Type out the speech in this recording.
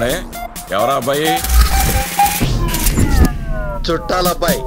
ఏమండే ఎవరా అబ్బాయి? చుట్టాలబ్బాయి.